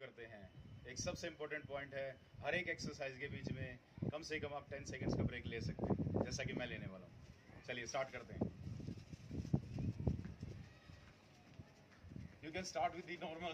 करते हैं। एक सबसे इम्पोर्टेंट पॉइंट है, हर एक एक्सरसाइज के बीच में कम से कम आप 10 सेकंड्स का ब्रेक ले सकते हैं, जैसा कि मैं लेने वाला हूँ। चलिए स्टार्ट करते हैं। You can start with normal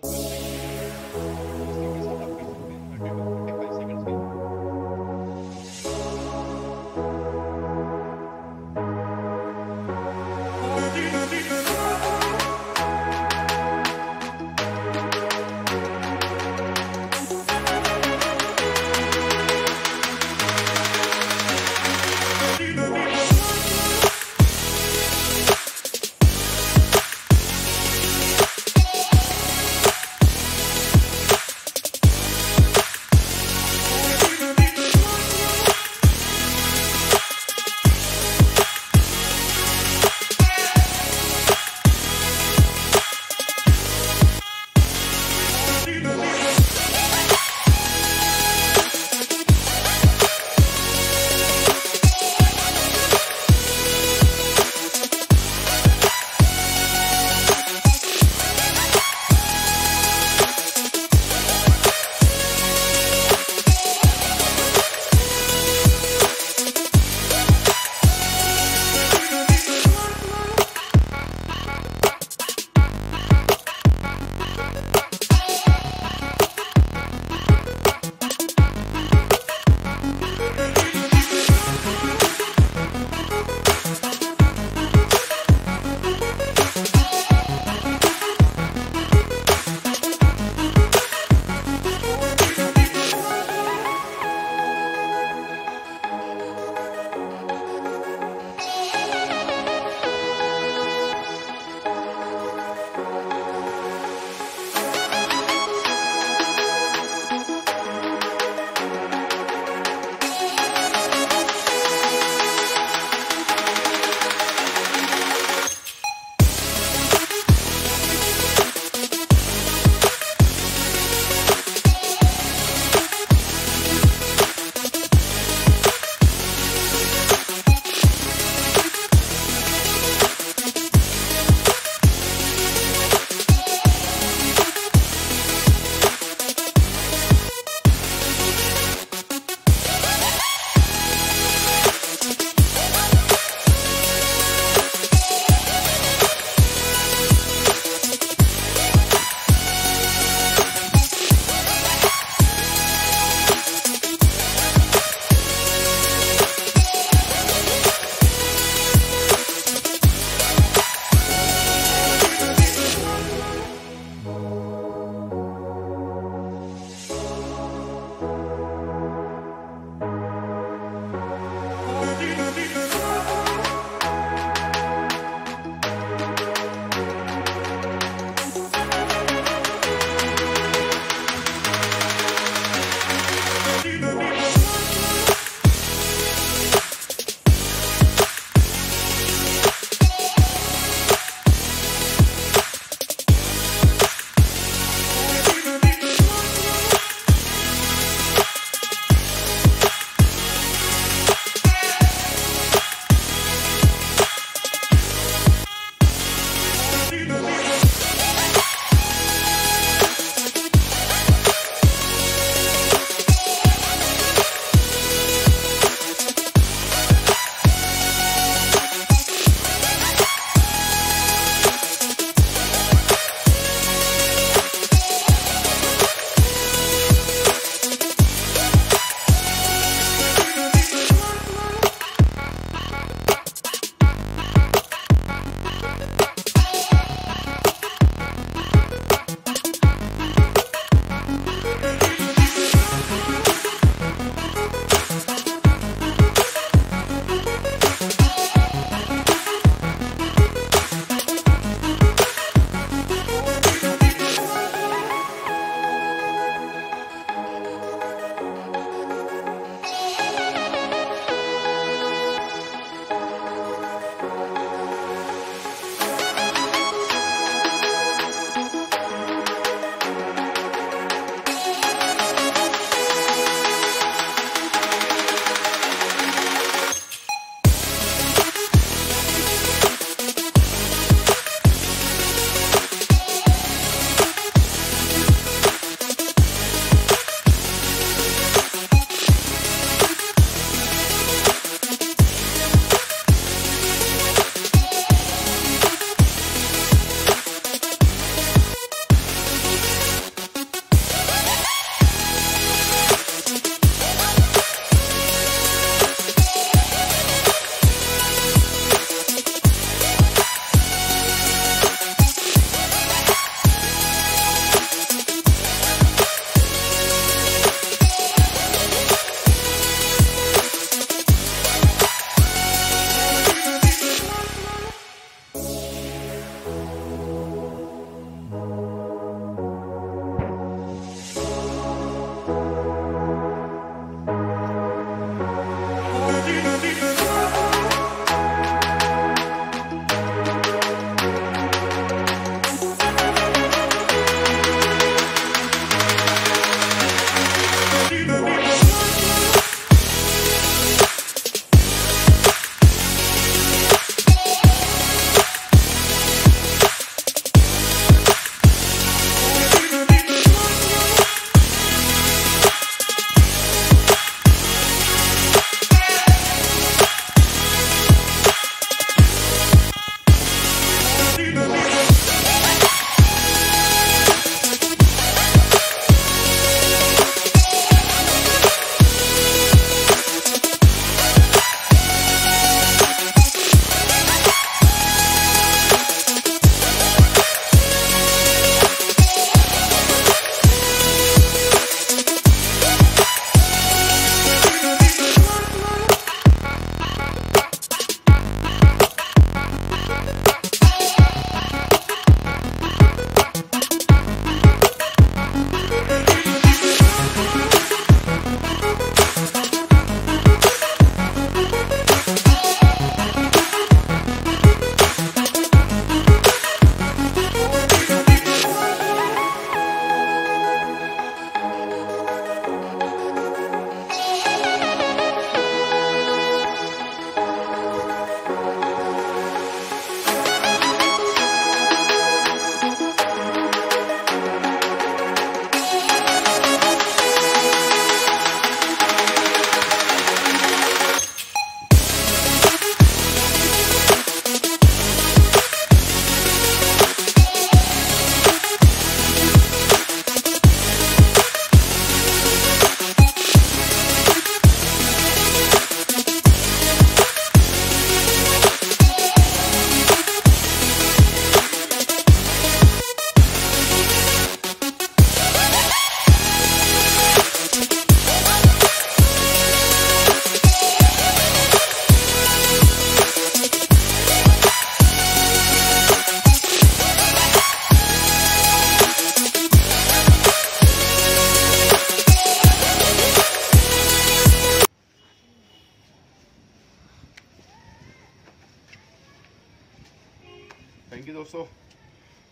दोस्तों।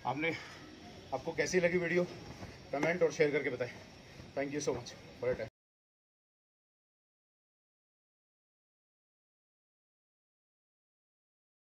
आपने, आपको कैसी लगी वीडियो? कमेंट और शेयर करके बताएँ। Thank you so much for time